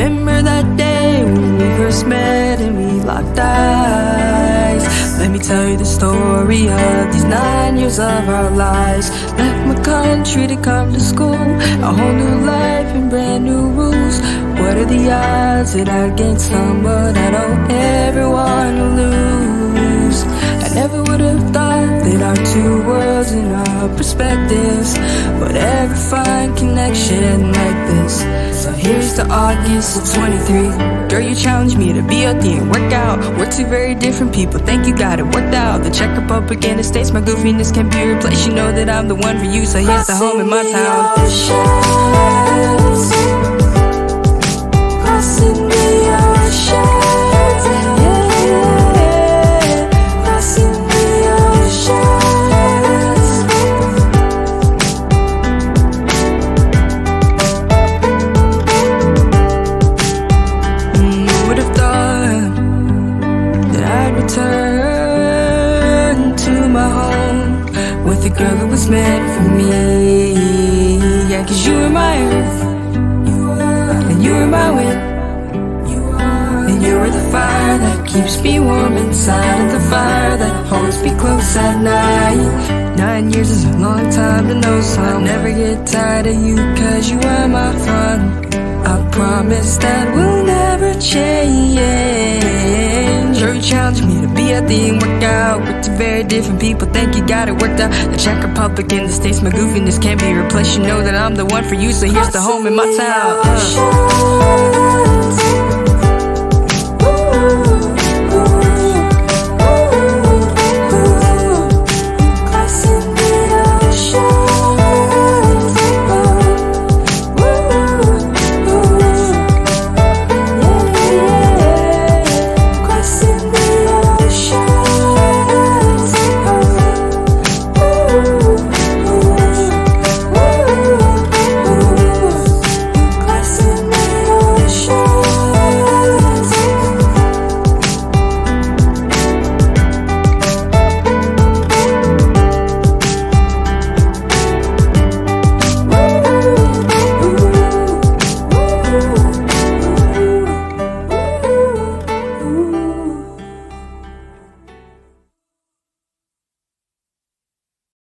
remember that day when we first met and we locked eyes. Let me tell you the story of these nine years of our lives. Left my country to come to school, a whole new life and brand new rules. What are the odds that I'd gain someone I know everyone will lose? Perspectives But ever find connection like this. So here's to August of 23. Girl, you challenged me to be healthy and work out. We're two very different people. Think you got it worked out. The Czech Republic and the States, my goofiness can be replaced. You know that I'm the one for you, so here's the home in my town. I'd return to my home with a girl that was meant for me? Yeah, cause you were my earth, and you were my wind, and you were the fire that keeps me warm inside of the fire that holds me close at night. Nine years is a long time to know, so I'll never get tired of you, cause you are my fun. I promise that we'll you challenged me to be healthy and work out. We're two very different people, think you got it worked out. The Czech Republic and the States, my goofiness can't be replaced. You know that I'm the one for you, so here's the home in my town. Oceans,